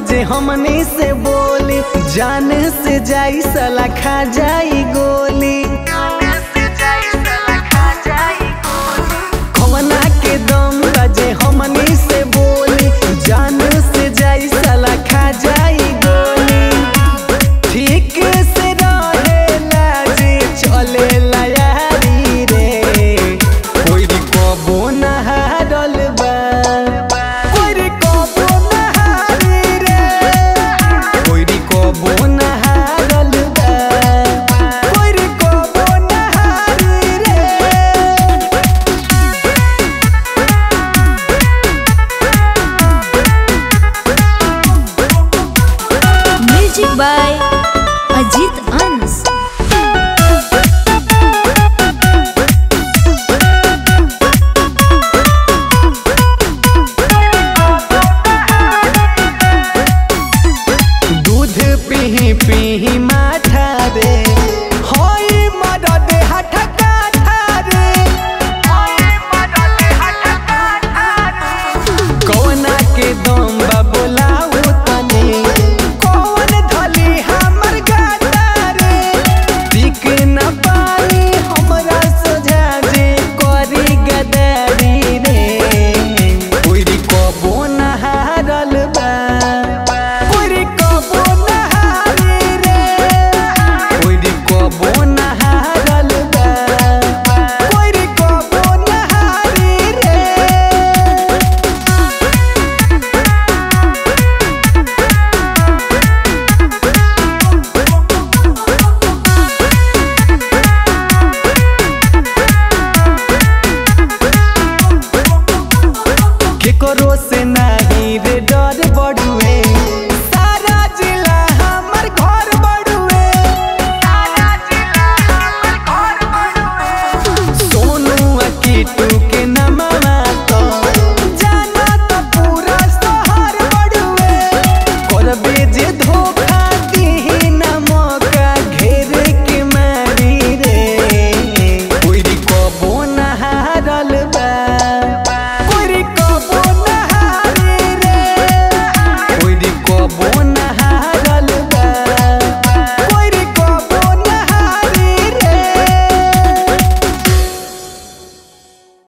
जे हमने से बोली जान से जाई सलाखा जाई गो नहीं केकरो से नहीं रे डर बढ़ुए।